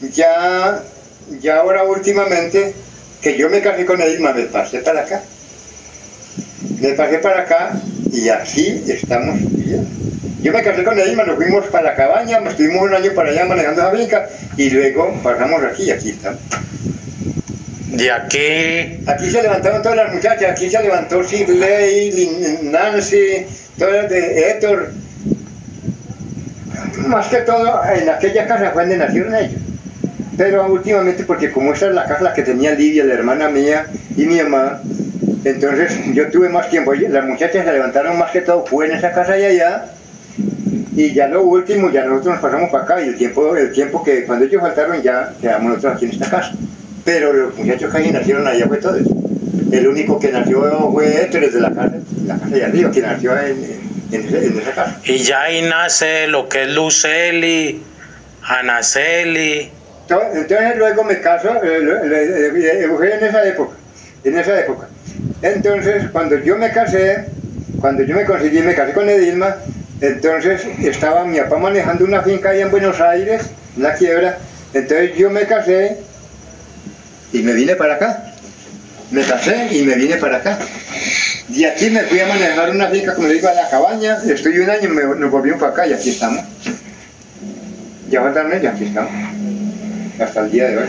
ya, ya ahora últimamente, que yo me casé con Edilma, me pasé para acá. Me pasé para acá y así estamos bien. Yo me casé con Edilma, nos fuimos para la cabaña, estuvimos un año para allá manejando la finca y luego pasamos aquí y aquí estamos. De aquí, Aquí se levantaron todas las muchachas, aquí se levantó Sidley, Nancy, todas de Héctor. Más que todo, en aquella casa fue donde nacieron ellos. Pero últimamente, porque como esa es la casa la que tenía Lidia, la hermana mía y mi mamá, entonces yo tuve más tiempo. Las muchachas se levantaron más que todo, fue en esa casa y allá. Y ya lo último, ya nosotros nos pasamos para acá y el tiempo, el tiempo que cuando ellos faltaron ya quedamos nosotros aquí en esta casa. Pero los muchachos que ahí nacieron allá fue todos. El único que nació fue Héctor, el de la casa, la casa de arriba, que nació en, en, ese- en esa casa. y ya ahí nace lo que es Luceli, Anaceli. To- Entonces luego me caso, le- eh, en esa época, en esa época. Entonces cuando yo me casé, cuando yo me conseguí, me casé con Edilma, entonces estaba mi papá manejando una finca allá en Buenos Aires, la quiebra, entonces yo me casé y me vine para acá. Me casé y me vine para acá. Y aquí me fui a manejar una finca, como digo, a la cabaña, estoy un año, me, nos volvimos para acá y aquí estamos. Ya faltan y aquí estamos hasta el día de hoy.